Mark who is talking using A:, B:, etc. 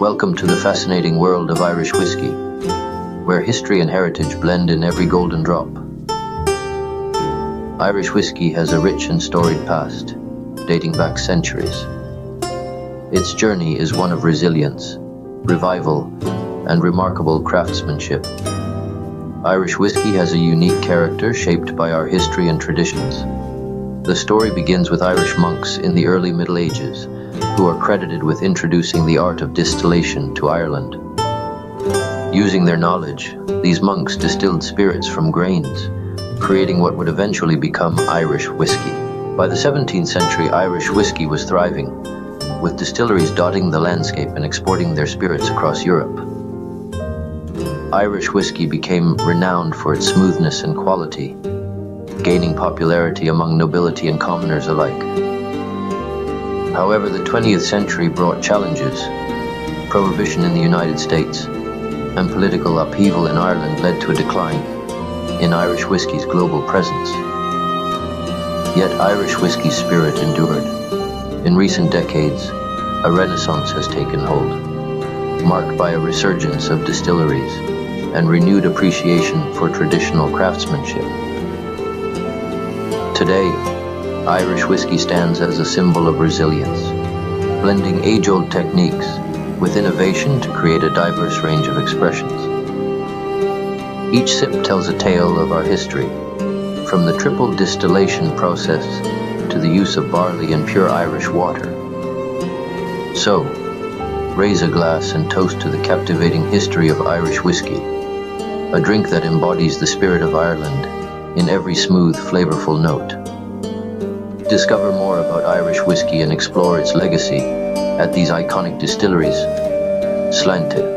A: Welcome to the fascinating world of Irish whiskey, where history and heritage blend in every golden drop. Irish whiskey has a rich and storied past, dating back centuries. Its journey is one of resilience, revival, and remarkable craftsmanship. Irish whiskey has a unique character shaped by our history and traditions. The story begins with Irish monks in the early Middle Ages, who are credited with introducing the art of distillation to Ireland. Using their knowledge, these monks distilled spirits from grains, creating what would eventually become Irish whiskey. By the 17th century, Irish whiskey was thriving, with distilleries dotting the landscape and exporting their spirits across Europe. Irish whiskey became renowned for its smoothness and quality, gaining popularity among nobility and commoners alike. However, the 20th century brought challenges. Prohibition in the United States and political upheaval in Ireland led to a decline in Irish whiskey's global presence. Yet Irish whiskey's spirit endured. In recent decades, a renaissance has taken hold, marked by a resurgence of distilleries and renewed appreciation for traditional craftsmanship. Today, Irish whiskey stands as a symbol of resilience, blending age-old techniques with innovation to create a diverse range of expressions. Each sip tells a tale of our history, from the triple distillation process to the use of barley and pure Irish water. So, raise a glass and toast to the captivating history of Irish whiskey, a drink that embodies the spirit of Ireland in every smooth, flavorful note. Discover more about Irish whiskey and explore its legacy at these iconic distilleries. Sláinte.